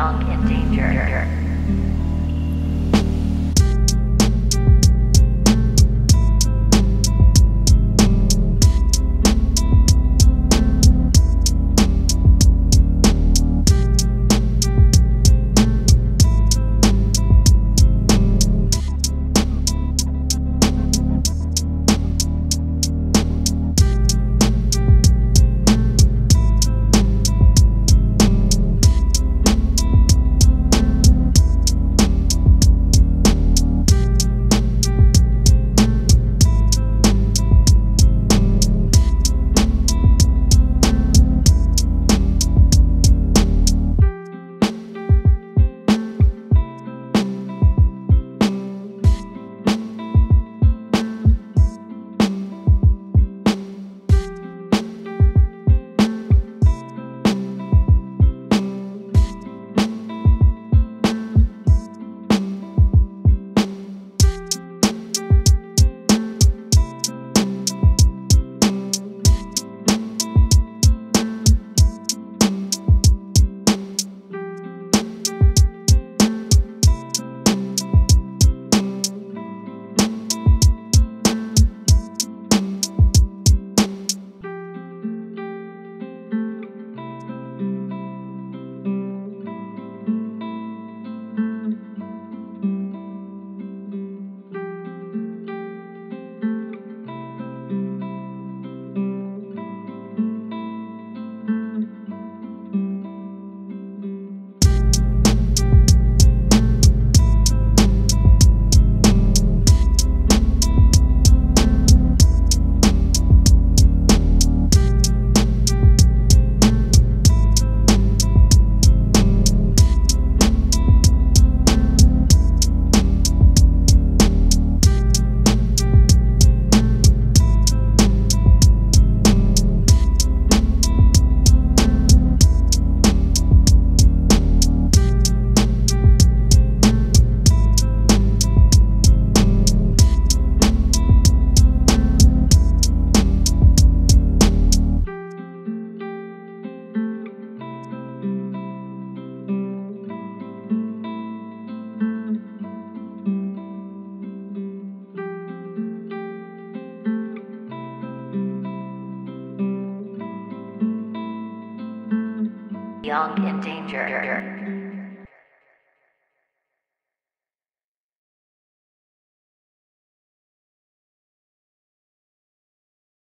Young in danger. Young in danger.